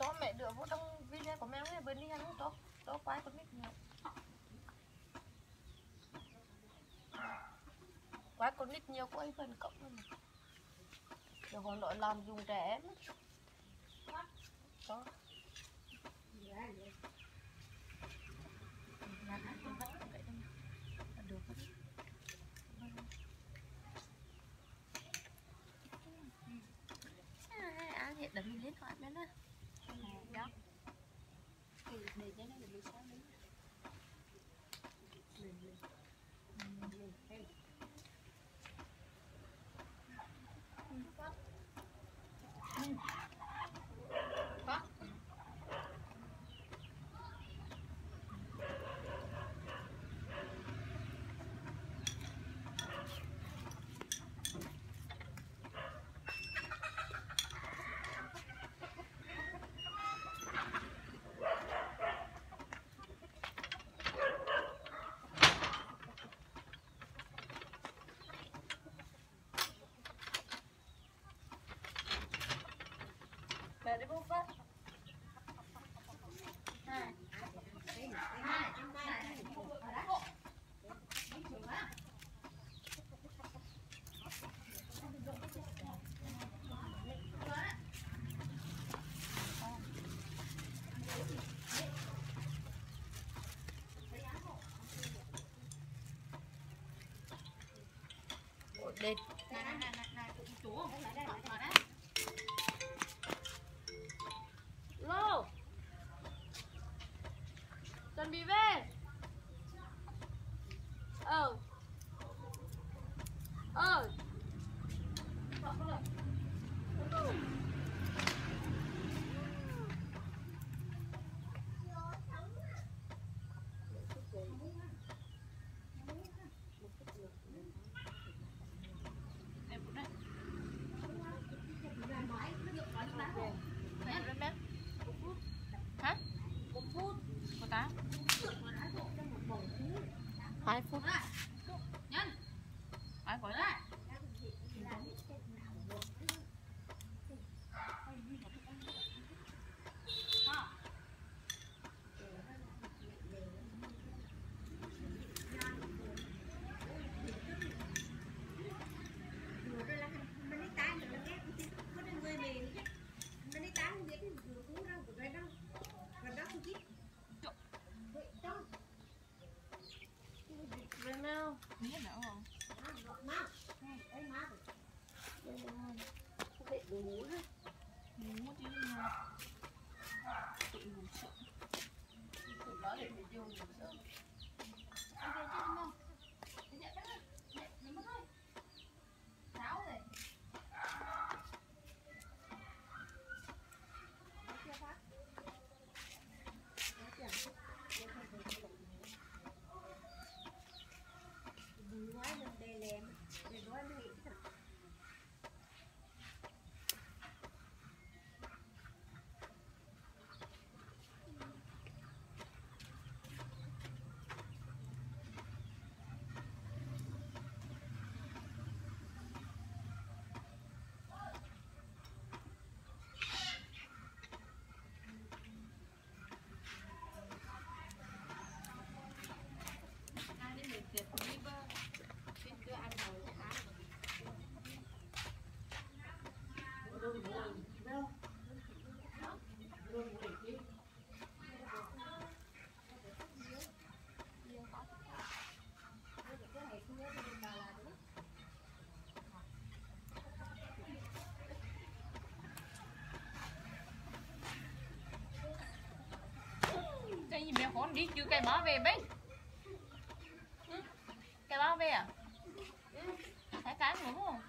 cho mẹ đưa vô trong video của mẹ với bên đi ăn tốt tốt quá, con nít nhiều. Quá, con nít nhiều, quá phần cộng luôn mà rồi còn nội làm dùng trẻ em. Đó hiện đấm mình thoại bên đó đó thì để cho nó được sáng đến lên lên Về đi bút vắt đây mèo. Biết nữa không? Ngủ chứ mà. Tự ngủ sớm. Tự nói để mình vô ngủ sớm. Cái con đi chứ cái báo về bên ừ. cái báo về à? Thấy cái đúng không?